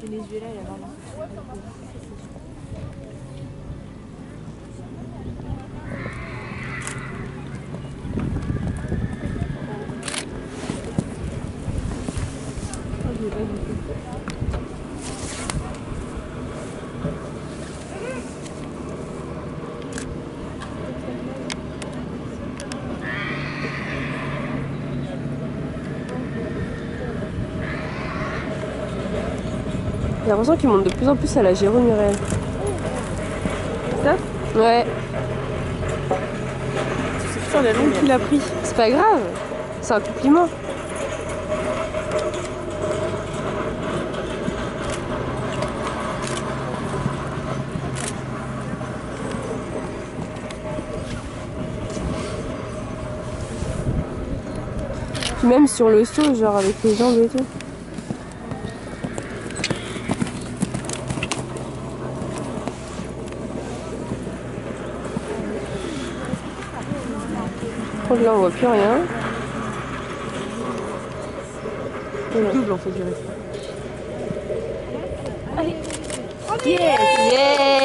Venezuela, il y a vraiment. J'ai l'impression qu'il monte de plus en plus à la Jérôme Murel. Ça Ouais, C'est sur la longue qu'il a pris. c'est pas grave. C'est un compliment. Même sur le saut, genre avec les jambes et tout. Donc là on voit plus rien. Double en fait du reste. Yeah